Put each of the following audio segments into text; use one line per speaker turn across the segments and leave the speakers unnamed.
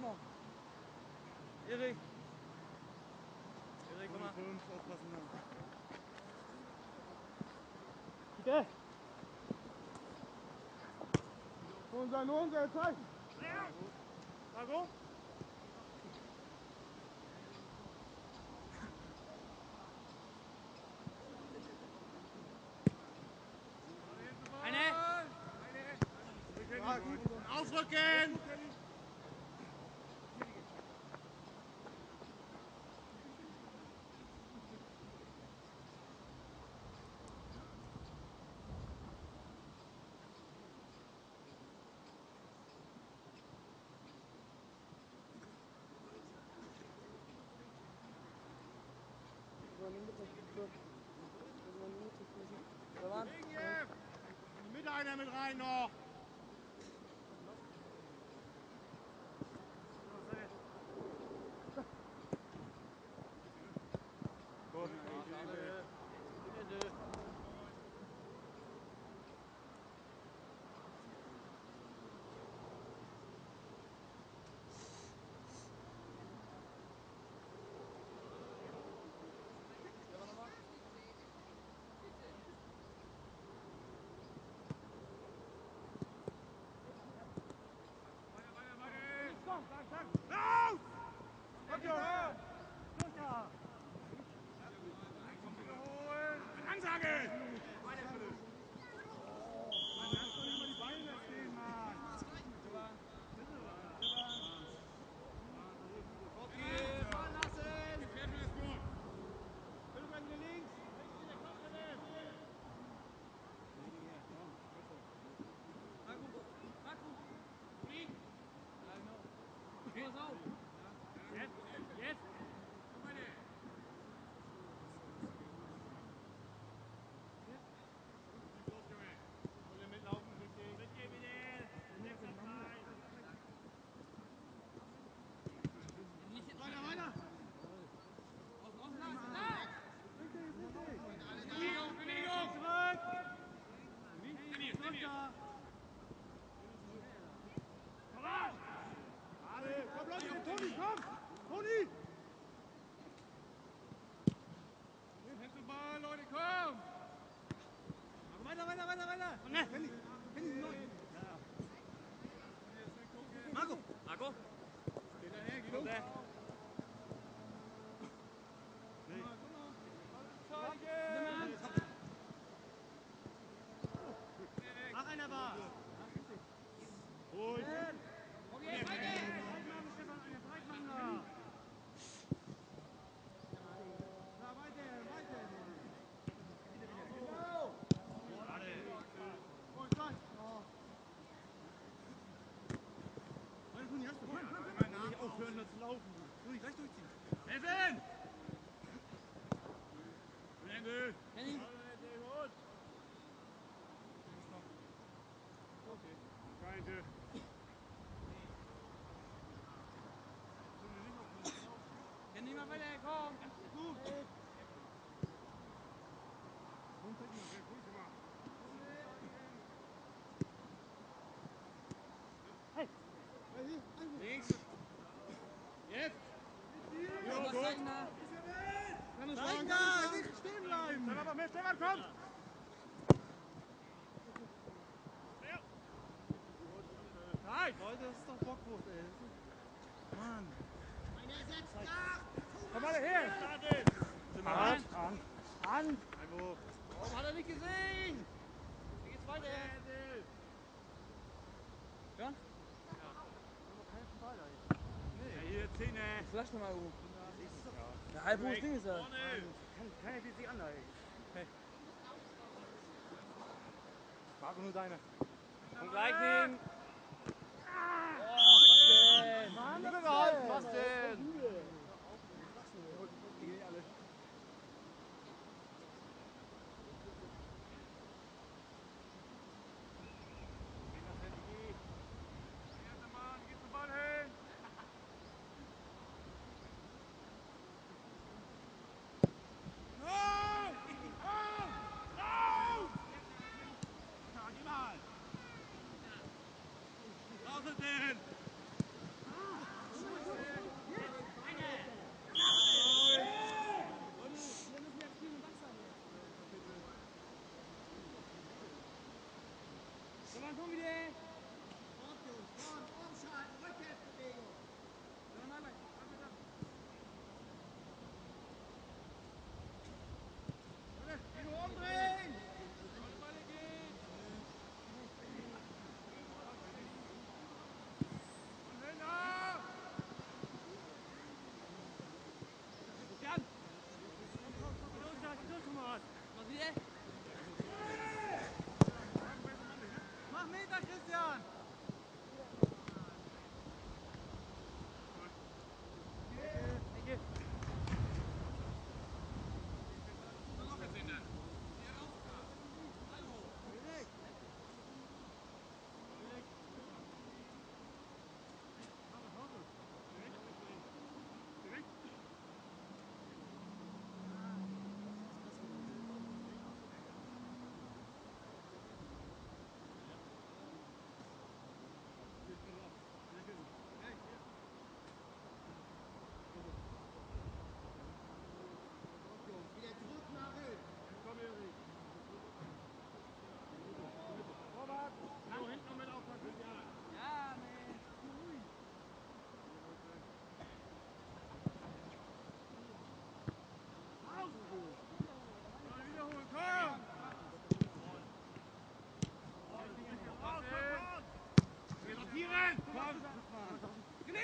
Noch. Erik. Erik, komm mal.
Fünf, aufpassen da.
Bitte. Unser, nur unser Zeichen.
Marco?
Eine.
Ausrücken! Inge! Mit rein noch.
우.
Keine.
Henning, mal weiter, komm.
Links! Jetzt!
Da?
Keine
Nein,
Fragen,
da, nicht stehen bleiben.
Stefan noch mit, Stefan kommt! Nein!
Leute, das ist doch Bockwurst, ey. Mann.
Komm mal her!
Hand.
Hand!
Einwurf.
Warum hat er nicht gesehen? Wie geht's weiter? John?
Ja, hier, Zähne!
Flasch nochmal, U. Ja, halb hohes Ding ist das.
Vorne!
Keiner bietet sich an, ey.
Marco, nur deine.
Und gleich nehmen.
Mann,
Übergehalten, was denn?
소미 래.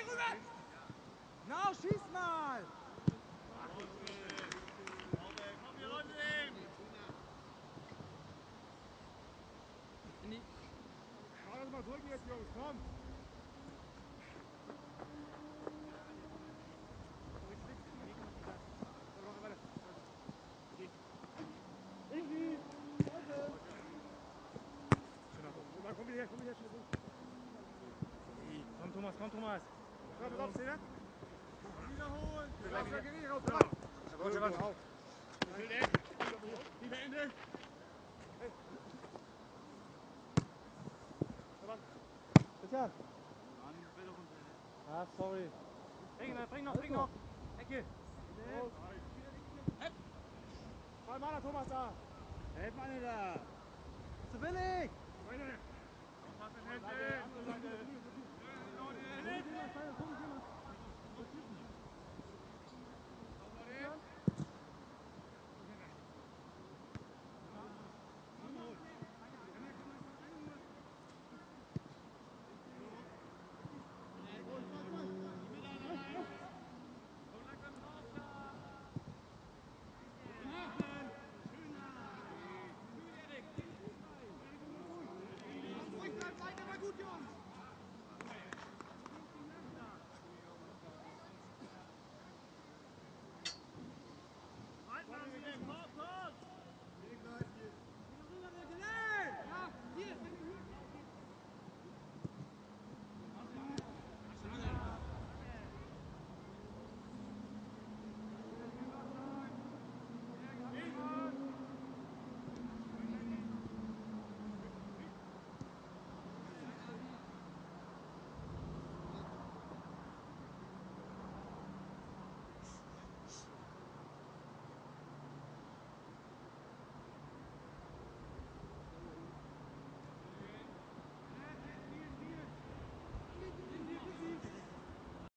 Rüber! Na, schieß
mal! Fahr das mal drücken jetzt, Jungs, komm! Komm, Thomas, komm, Thomas.
Laat het afstellen. Niet
naar
horen. Laat het lekker neer. Goed, goed, goed. Niet die. in
de. Wat ja? Ah, sorry. Breng nog, nog, breng nog.
Zwei Mann, Thomas daar.
hé meine da. Zu billig.
Weiter. よろしくお願いします。